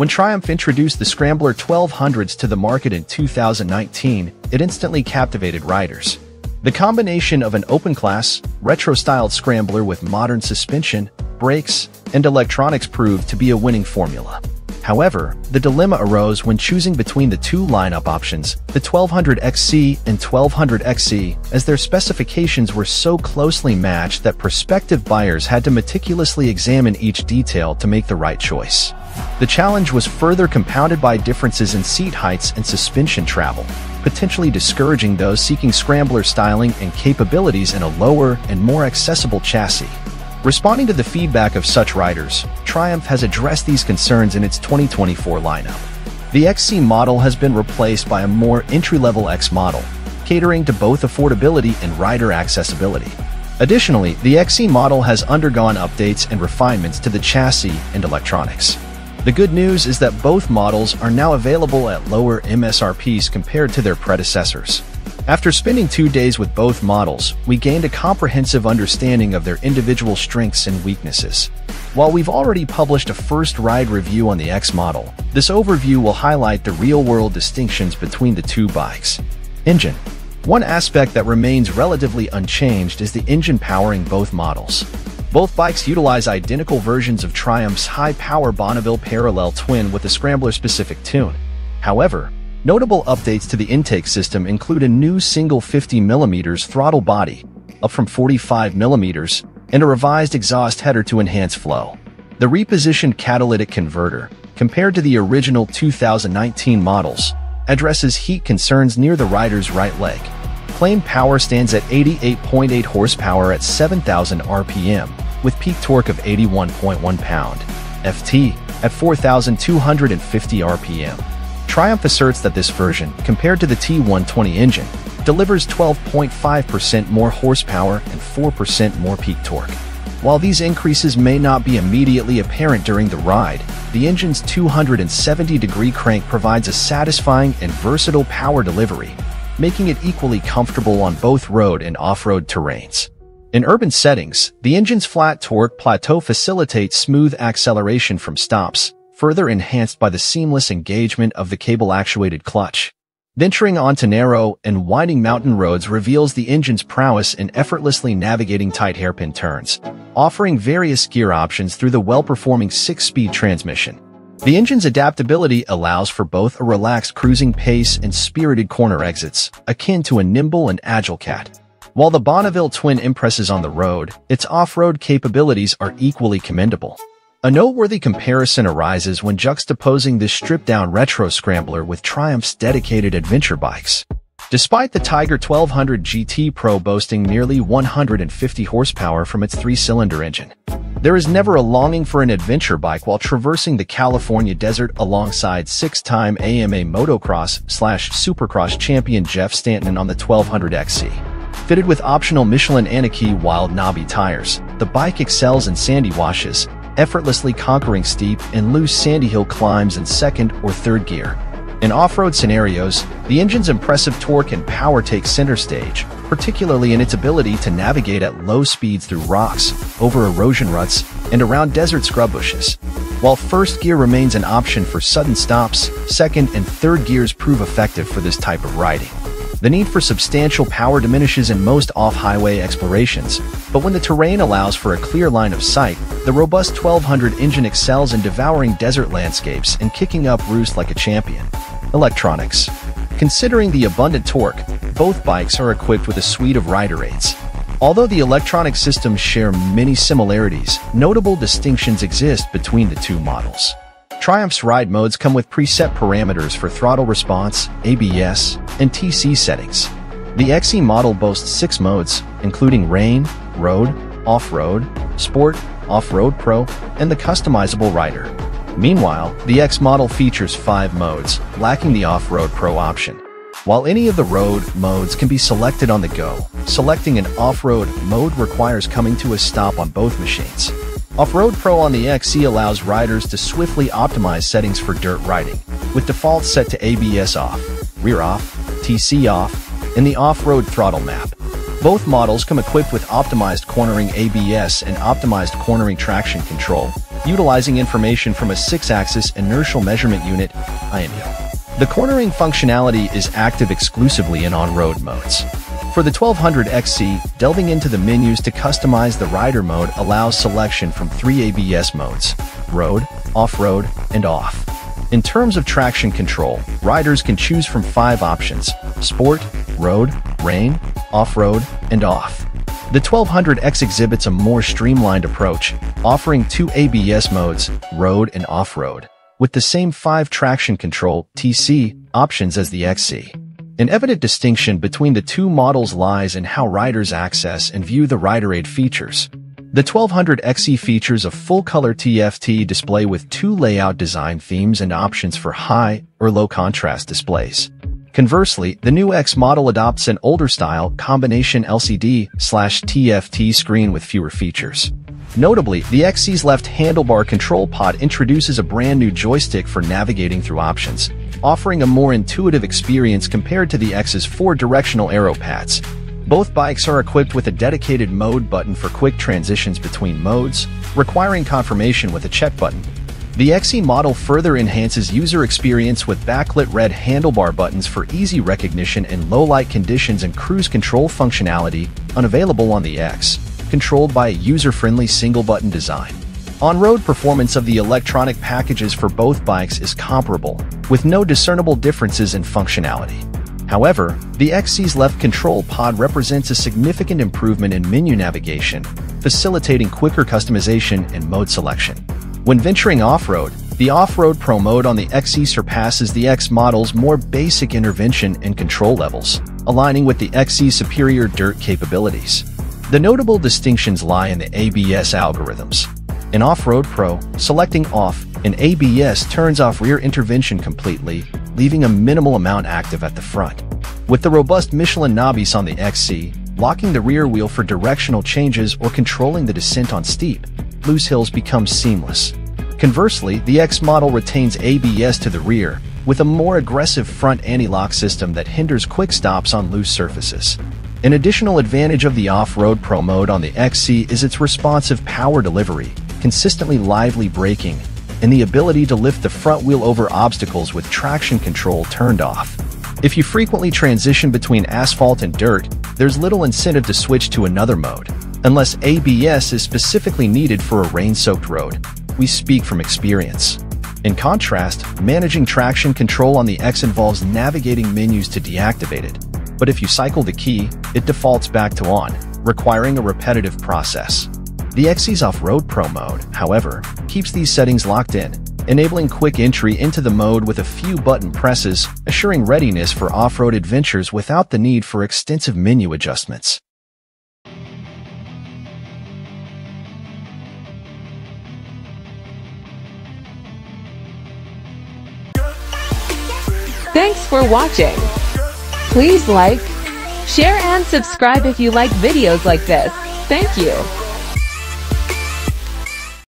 When Triumph introduced the Scrambler 1200s to the market in 2019, it instantly captivated riders. The combination of an open-class, retro-styled Scrambler with modern suspension, brakes, and electronics proved to be a winning formula. However, the dilemma arose when choosing between the two lineup options, the 1200XC and 1200XE, as their specifications were so closely matched that prospective buyers had to meticulously examine each detail to make the right choice. The challenge was further compounded by differences in seat heights and suspension travel, potentially discouraging those seeking scrambler styling and capabilities in a lower and more accessible chassis. Responding to the feedback of such riders, Triumph has addressed these concerns in its 2024 lineup. The XC model has been replaced by a more entry-level X model, catering to both affordability and rider accessibility. Additionally, the XE model has undergone updates and refinements to the chassis and electronics. The good news is that both models are now available at lower MSRPs compared to their predecessors. After spending two days with both models, we gained a comprehensive understanding of their individual strengths and weaknesses. While we've already published a first ride review on the X model, this overview will highlight the real-world distinctions between the two bikes. Engine One aspect that remains relatively unchanged is the engine powering both models. Both bikes utilize identical versions of Triumph's high-power Bonneville parallel twin with a Scrambler-specific tune. However, Notable updates to the intake system include a new single 50mm throttle body, up from 45mm, and a revised exhaust header to enhance flow. The repositioned catalytic converter, compared to the original 2019 models, addresses heat concerns near the rider's right leg. Claimed power stands at 88.8 horsepower at 7,000 RPM, with peak torque of 81.1 pound, FT, at 4,250 RPM. Triumph asserts that this version, compared to the T120 engine, delivers 12.5% more horsepower and 4% more peak torque. While these increases may not be immediately apparent during the ride, the engine's 270-degree crank provides a satisfying and versatile power delivery, making it equally comfortable on both road and off-road terrains. In urban settings, the engine's flat torque plateau facilitates smooth acceleration from stops, further enhanced by the seamless engagement of the cable-actuated clutch. Venturing onto narrow and winding mountain roads reveals the engine's prowess in effortlessly navigating tight hairpin turns, offering various gear options through the well-performing six-speed transmission. The engine's adaptability allows for both a relaxed cruising pace and spirited corner exits, akin to a nimble and agile cat. While the Bonneville Twin impresses on the road, its off-road capabilities are equally commendable. A noteworthy comparison arises when juxtaposing this stripped-down retro scrambler with Triumph's dedicated adventure bikes. Despite the Tiger 1200 GT Pro boasting nearly 150 horsepower from its three-cylinder engine, there is never a longing for an adventure bike while traversing the California desert alongside six-time AMA motocross slash supercross champion Jeff Stanton on the 1200XE. Fitted with optional Michelin Anakee Wild Knobby tires, the bike excels in sandy washes, effortlessly conquering steep and loose sandy hill climbs in second or third gear. In off-road scenarios, the engine's impressive torque and power take center stage, particularly in its ability to navigate at low speeds through rocks, over erosion ruts, and around desert scrub bushes. While first gear remains an option for sudden stops, second and third gears prove effective for this type of riding. The need for substantial power diminishes in most off-highway explorations, but when the terrain allows for a clear line of sight, the robust 1200 engine excels in devouring desert landscapes and kicking up roost like a champion. Electronics. Considering the abundant torque, both bikes are equipped with a suite of rider aids. Although the electronic systems share many similarities, notable distinctions exist between the two models. Triumph's ride modes come with preset parameters for throttle response, ABS, and TC settings. The XE model boasts six modes, including Rain, Road, Off-Road, Sport, Off-Road Pro, and the customizable rider. Meanwhile, the X model features five modes, lacking the Off-Road Pro option. While any of the road modes can be selected on the go, selecting an off-road mode requires coming to a stop on both machines. Off-Road Pro on the XE allows riders to swiftly optimize settings for dirt riding, with defaults set to ABS off, rear off, TC off, and the off-road throttle map. Both models come equipped with optimized cornering ABS and optimized cornering traction control, utilizing information from a 6-axis inertial measurement unit, IMU. The cornering functionality is active exclusively in on-road modes. For the 1200XE, delving into the menus to customize the rider mode allows selection from three ABS modes, road, off-road, and off. In terms of traction control, riders can choose from five options, Sport, Road, Rain, Off-Road, and Off. The 1200X exhibits a more streamlined approach, offering two ABS modes, Road and Off-Road, with the same five traction control TC options as the XE. An evident distinction between the two models lies in how riders access and view the RiderAid features. The 1200 XE features a full-color TFT display with two layout design themes and options for high or low contrast displays. Conversely, the new X model adopts an older style combination LCD slash TFT screen with fewer features. Notably, the XE's left handlebar control pod introduces a brand new joystick for navigating through options, offering a more intuitive experience compared to the X's four directional arrow pads. Both bikes are equipped with a dedicated mode button for quick transitions between modes, requiring confirmation with a check button. The XE model further enhances user experience with backlit red handlebar buttons for easy recognition in low-light conditions and cruise control functionality, unavailable on the X, controlled by a user-friendly single-button design. On-road performance of the electronic packages for both bikes is comparable, with no discernible differences in functionality. However, the XE's left control pod represents a significant improvement in menu navigation, facilitating quicker customization and mode selection. When venturing off-road, the Off-Road Pro mode on the XE surpasses the X model's more basic intervention and control levels, aligning with the XE's superior dirt capabilities. The notable distinctions lie in the ABS algorithms. In Off-Road Pro, selecting off in ABS turns off rear intervention completely, leaving a minimal amount active at the front. With the robust Michelin knobbies on the XE, locking the rear wheel for directional changes or controlling the descent on steep, loose hills becomes seamless. Conversely, the X model retains ABS to the rear, with a more aggressive front anti-lock system that hinders quick stops on loose surfaces. An additional advantage of the Off-Road Pro mode on the XE is its responsive power delivery, consistently lively braking, and the ability to lift the front wheel over obstacles with traction control turned off. If you frequently transition between asphalt and dirt, there's little incentive to switch to another mode, unless ABS is specifically needed for a rain-soaked road. We speak from experience. In contrast, managing traction control on the X involves navigating menus to deactivate it, but if you cycle the key, it defaults back to on, requiring a repetitive process. The XE's Off-Road Pro mode, however, keeps these settings locked in, enabling quick entry into the mode with a few button presses, assuring readiness for off-road adventures without the need for extensive menu adjustments. Thanks for watching. Please like, share and subscribe if you like videos like this. Thank you.